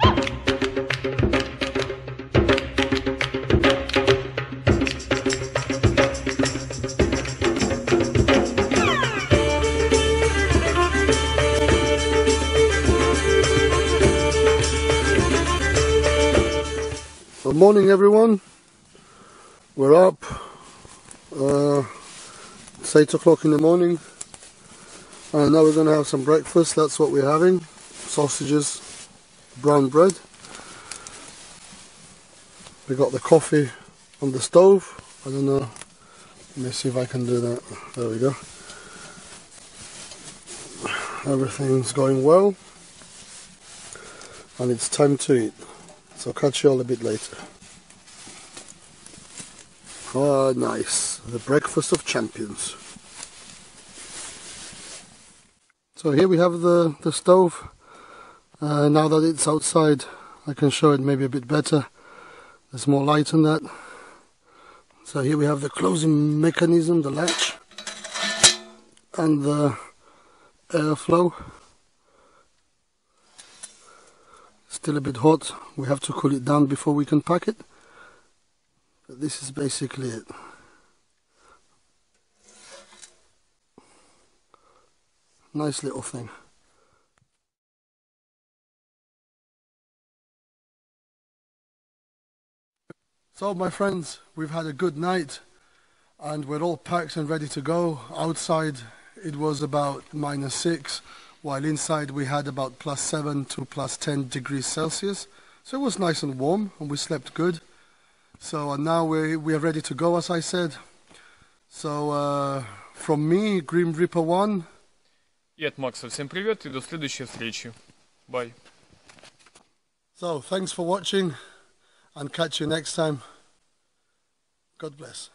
Good morning, everyone. We're up. Uh, it's 8 o'clock in the morning. And now we're going to have some breakfast. That's what we're having sausages, brown bread. We got the coffee on the stove. I don't know. Let me see if I can do that. There we go. Everything's going well. And it's time to eat. So catch you all a bit later. Oh, nice. The breakfast of champions. So here we have the, the stove. Uh, now that it's outside, I can show it maybe a bit better. There's more light on that. So here we have the closing mechanism, the latch, and the airflow. still a bit hot we have to cool it down before we can pack it but this is basically it nice little thing so my friends we've had a good night and we're all packed and ready to go outside it was about minus six while inside we had about plus 7 to plus 10 degrees Celsius. So it was nice and warm and we slept good. So and now we, we are ready to go as I said. So uh, from me, Grim Reaper 1. И от Макса всем привет и до следующей встречи. Bye. So thanks for watching and catch you next time. God bless.